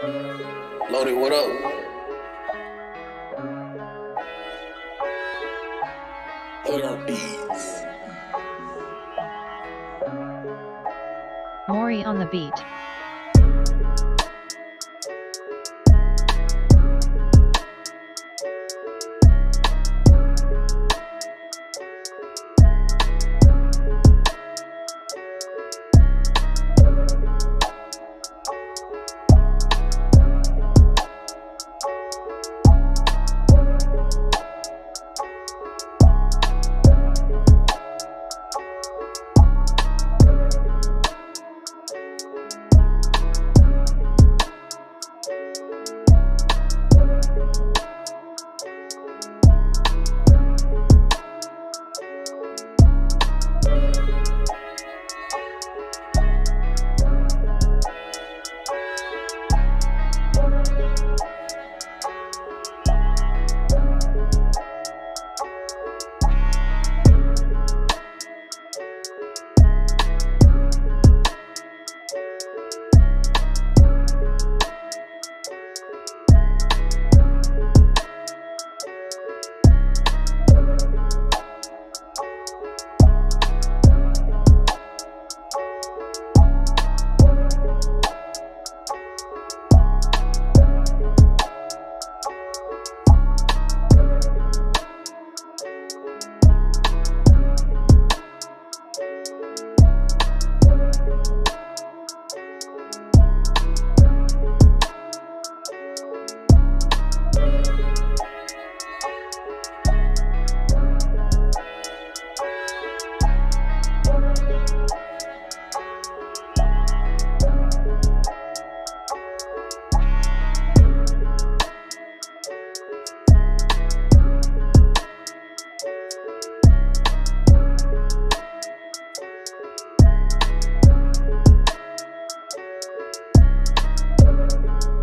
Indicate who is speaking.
Speaker 1: Loaded, what up? Put on beats.
Speaker 2: Maury on the beat. you